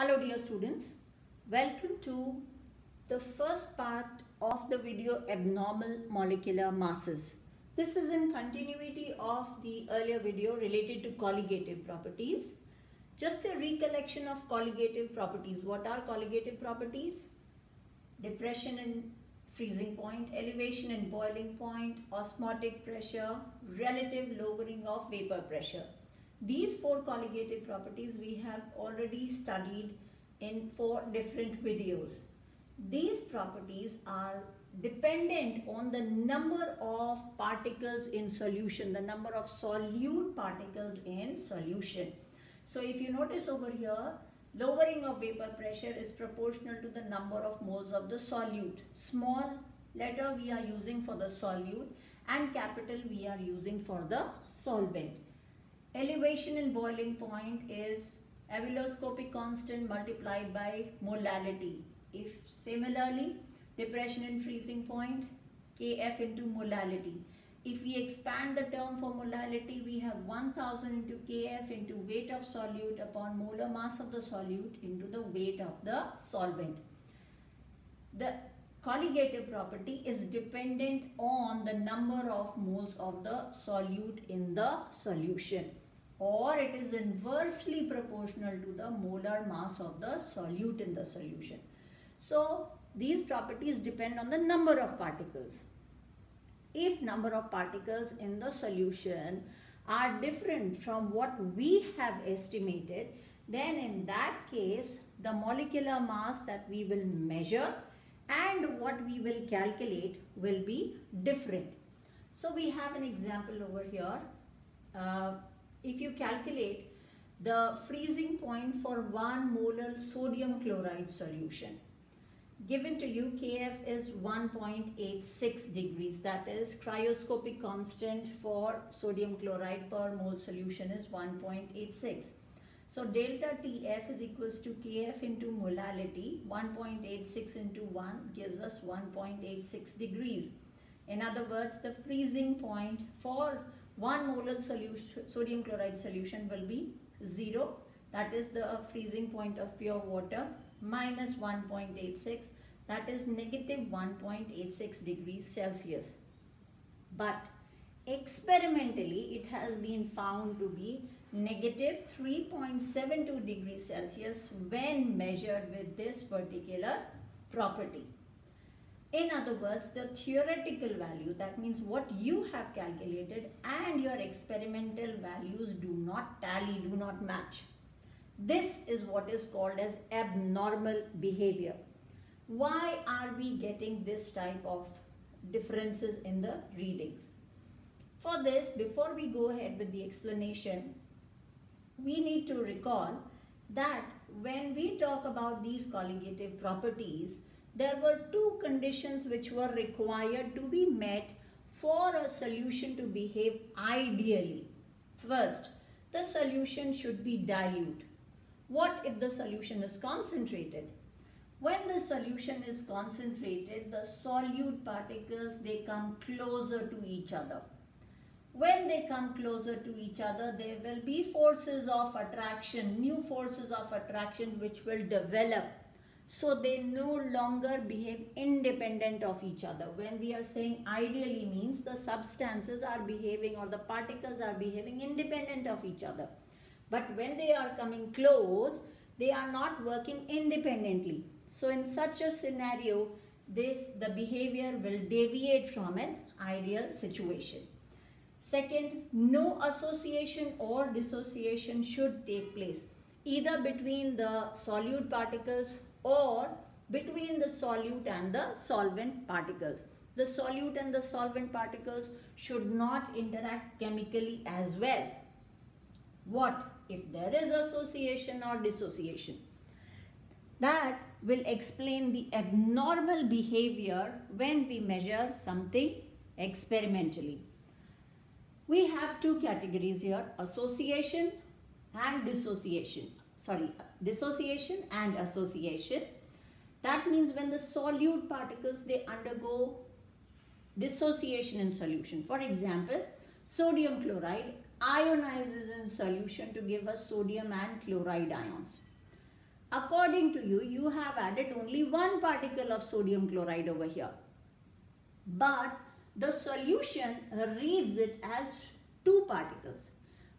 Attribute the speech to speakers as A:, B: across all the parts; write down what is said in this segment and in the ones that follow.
A: Hello dear students, welcome to the first part of the video abnormal molecular masses. This is in continuity of the earlier video related to colligative properties. Just a recollection of colligative properties. What are colligative properties? Depression and freezing point, elevation and boiling point, osmotic pressure, relative lowering of vapor pressure. These four colligative properties we have already studied in four different videos. These properties are dependent on the number of particles in solution, the number of solute particles in solution. So if you notice over here, lowering of vapor pressure is proportional to the number of moles of the solute. Small letter we are using for the solute and capital we are using for the solvent. Elevation and boiling point is ebullioscopic constant multiplied by molality. If similarly, depression and freezing point, Kf into molality. If we expand the term for molality, we have 1000 into Kf into weight of solute upon molar mass of the solute into the weight of the solvent. The colligative property is dependent on the number of moles of the solute in the solution or it is inversely proportional to the molar mass of the solute in the solution. So these properties depend on the number of particles. If number of particles in the solution are different from what we have estimated, then in that case, the molecular mass that we will measure and what we will calculate will be different. So we have an example over here. Uh, if you calculate the freezing point for 1 molar sodium chloride solution, given to you Kf is 1.86 degrees. That is cryoscopic constant for sodium chloride per mole solution is 1.86 so delta Tf is equals to Kf into molality. 1.86 into 1 gives us 1.86 degrees. In other words the freezing point for 1 molar solution, sodium chloride solution will be 0 that is the freezing point of pure water minus 1.86 that is negative 1.86 degrees Celsius. But experimentally it has been found to be negative 3.72 degrees Celsius when measured with this particular property. In other words, the theoretical value, that means what you have calculated and your experimental values do not tally, do not match. This is what is called as abnormal behavior. Why are we getting this type of differences in the readings? For this, before we go ahead with the explanation, we need to recall that when we talk about these colligative properties, there were two conditions which were required to be met for a solution to behave ideally. First, the solution should be dilute. What if the solution is concentrated? When the solution is concentrated, the solute particles, they come closer to each other. When they come closer to each other, there will be forces of attraction, new forces of attraction which will develop. So they no longer behave independent of each other. When we are saying ideally means the substances are behaving or the particles are behaving independent of each other. But when they are coming close, they are not working independently. So in such a scenario, this the behavior will deviate from an ideal situation. Second, no association or dissociation should take place either between the solute particles or between the solute and the solvent particles. The solute and the solvent particles should not interact chemically as well. What if there is association or dissociation? That will explain the abnormal behavior when we measure something experimentally. We have two categories here, association and dissociation. Sorry, dissociation and association. That means when the solute particles, they undergo dissociation in solution. For example, sodium chloride ionizes in solution to give us sodium and chloride ions. according to you, you have added only one particle of sodium chloride over here. But the solution reads it as two particles.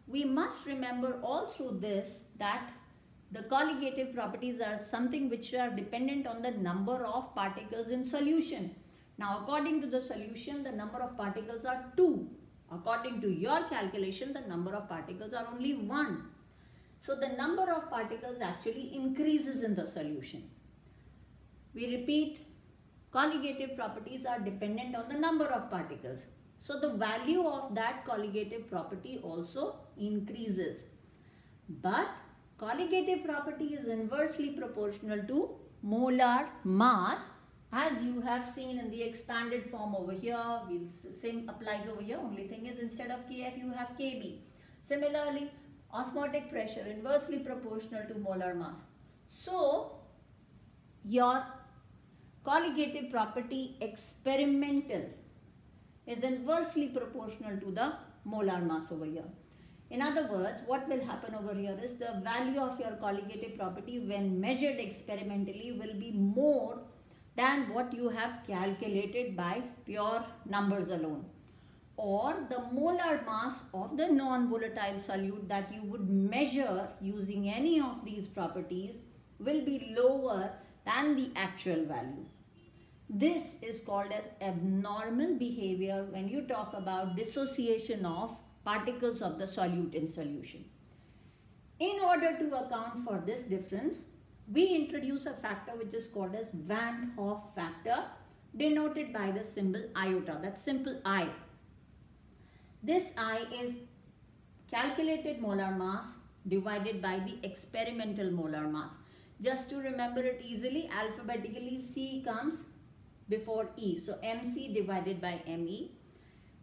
A: We must remember all through this that the colligative properties are something which are dependent on the number of particles in solution. Now according to the solution, the number of particles are 2. According to your calculation, the number of particles are only 1. So the number of particles actually increases in the solution. We repeat, colligative properties are dependent on the number of particles. So the value of that colligative property also increases. But colligative property is inversely proportional to molar mass as you have seen in the expanded form over here. We'll, same applies over here. Only thing is instead of Kf you have Kb. Similarly, osmotic pressure inversely proportional to molar mass. So, your colligative property experimental is inversely proportional to the molar mass over here. In other words, what will happen over here is the value of your colligative property when measured experimentally will be more than what you have calculated by pure numbers alone or the molar mass of the non-volatile solute that you would measure using any of these properties will be lower than the actual value. This is called as abnormal behavior when you talk about dissociation of particles of the solute in solution. In order to account for this difference, we introduce a factor which is called as Van't Hoff factor denoted by the symbol iota, that's simple I. This I is calculated molar mass divided by the experimental molar mass. Just to remember it easily, alphabetically C comes before E. So MC divided by ME.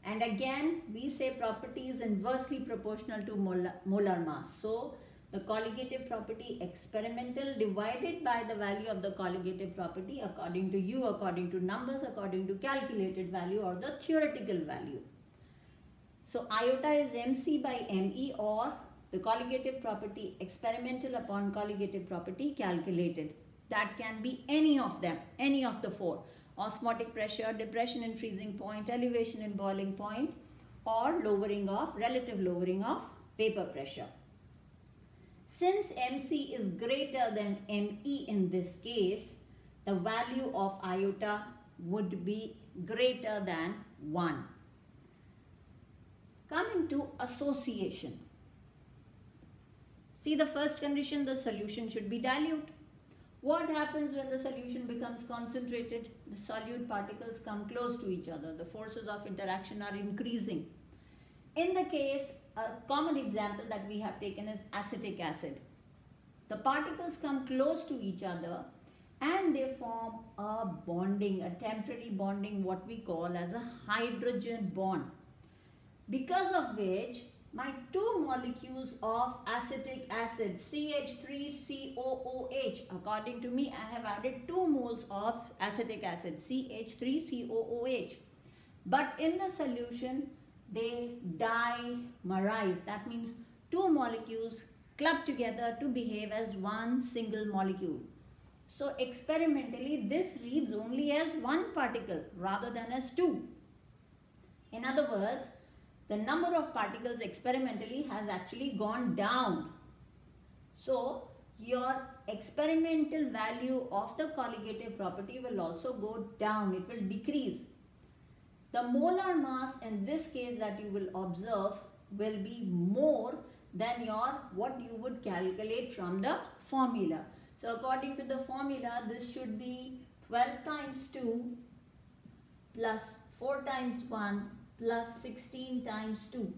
A: And again, we say property is inversely proportional to molar, molar mass. So the colligative property experimental divided by the value of the colligative property according to you, according to numbers, according to calculated value or the theoretical value. So iota is mc by me or the colligative property experimental upon colligative property calculated. That can be any of them, any of the four. Osmotic pressure, depression in freezing point, elevation in boiling point or lowering of, relative lowering of vapor pressure. Since MC is greater than ME in this case, the value of iota would be greater than 1. Coming to association. See the first condition, the solution should be dilute. What happens when the solution becomes concentrated? The solute particles come close to each other. The forces of interaction are increasing. In the case, a common example that we have taken is acetic acid. The particles come close to each other and they form a bonding, a temporary bonding, what we call as a hydrogen bond because of which my two molecules of acetic acid CH3COOH according to me I have added two moles of acetic acid CH3COOH but in the solution they dimerize. That means two molecules club together to behave as one single molecule. So experimentally this reads only as one particle rather than as two. In other words the number of particles experimentally has actually gone down. So, your experimental value of the colligative property will also go down. It will decrease. The molar mass in this case that you will observe will be more than your what you would calculate from the formula. So according to the formula, this should be 12 times 2 plus 4 times 1 plus 16 times 2.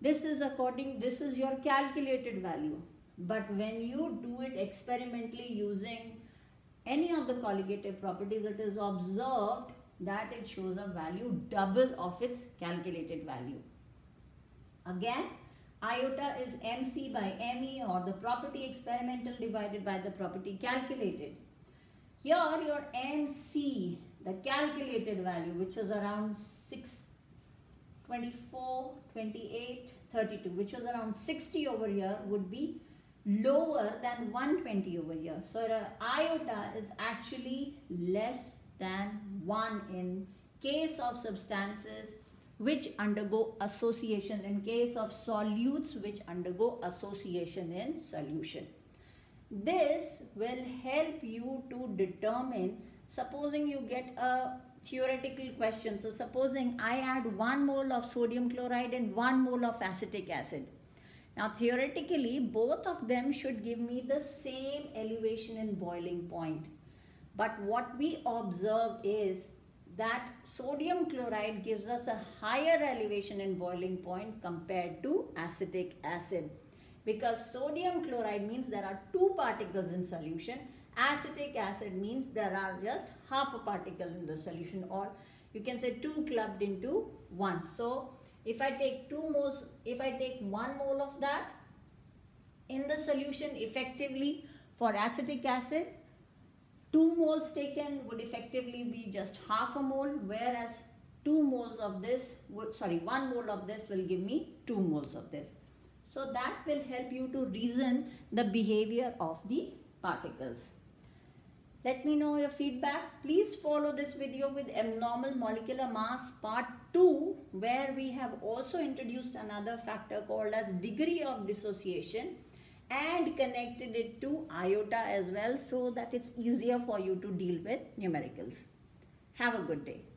A: This is according, this is your calculated value. But when you do it experimentally using any of the colligative properties, it is observed that it shows a value double of its calculated value. Again, iota is mc by me or the property experimental divided by the property calculated. Here your mc the calculated value which was around 6, 24, 28, 32 which was around 60 over here would be lower than 120 over here. So the iota is actually less than 1 in case of substances which undergo association in case of solutes which undergo association in solution. This will help you to determine supposing you get a theoretical question. So supposing I add 1 mole of sodium chloride and 1 mole of acetic acid. Now theoretically both of them should give me the same elevation in boiling point. But what we observe is that sodium chloride gives us a higher elevation in boiling point compared to acetic acid. Because sodium chloride means there are two particles in solution. Acetic acid means there are just half a particle in the solution or you can say two clubbed into one. So if I take two moles, if I take one mole of that in the solution effectively for acetic acid, two moles taken would effectively be just half a mole whereas two moles of this would sorry one mole of this will give me two moles of this so that will help you to reason the behavior of the particles let me know your feedback please follow this video with abnormal molecular mass part 2 where we have also introduced another factor called as degree of dissociation and connected it to iota as well so that it's easier for you to deal with numericals. Have a good day.